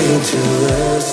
Way us.